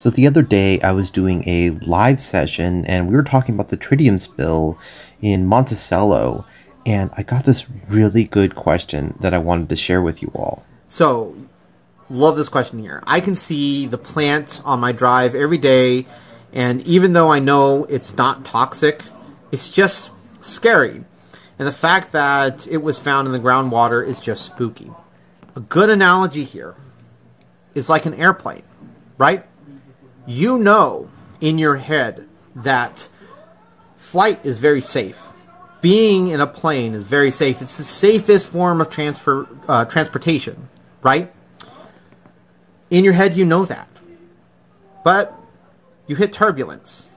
So the other day I was doing a live session and we were talking about the tritium spill in Monticello and I got this really good question that I wanted to share with you all. So, love this question here. I can see the plant on my drive every day and even though I know it's not toxic, it's just scary. And the fact that it was found in the groundwater is just spooky. A good analogy here is like an airplane, right? You know in your head that flight is very safe. Being in a plane is very safe. It's the safest form of transfer uh, transportation, right? In your head, you know that, but you hit turbulence,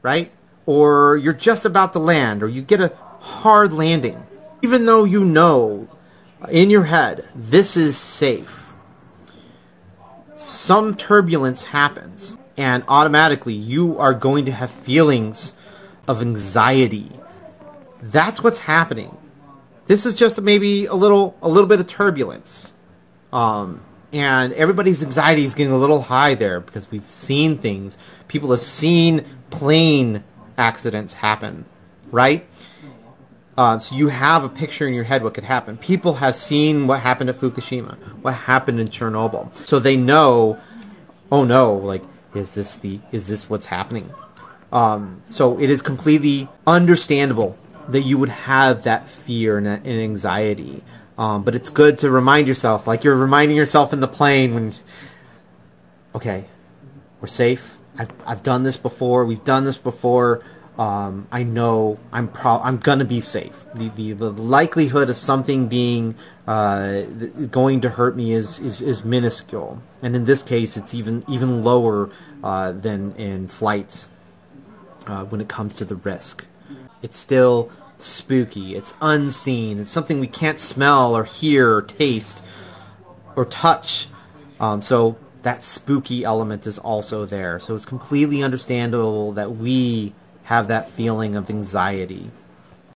right? Or you're just about to land, or you get a hard landing. Even though you know in your head this is safe, some turbulence happens and automatically you are going to have feelings of anxiety. That's what's happening. This is just maybe a little a little bit of turbulence. Um, and everybody's anxiety is getting a little high there because we've seen things. People have seen plane accidents happen, right? Uh, so you have a picture in your head what could happen. People have seen what happened at Fukushima, what happened in Chernobyl, so they know. Oh no! Like is this the is this what's happening? Um, so it is completely understandable that you would have that fear and, and anxiety. Um, but it's good to remind yourself, like you're reminding yourself in the plane when, okay, we're safe. I've, I've done this before. We've done this before. Um, I know I'm pro- I'm gonna be safe. The, the, the likelihood of something being uh, going to hurt me is, is, is minuscule, and in this case, it's even even lower uh, than in flight uh, when it comes to the risk. It's still spooky. It's unseen. It's something we can't smell or hear or taste or touch. Um, so that spooky element is also there. So it's completely understandable that we have that feeling of anxiety